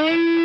Bye.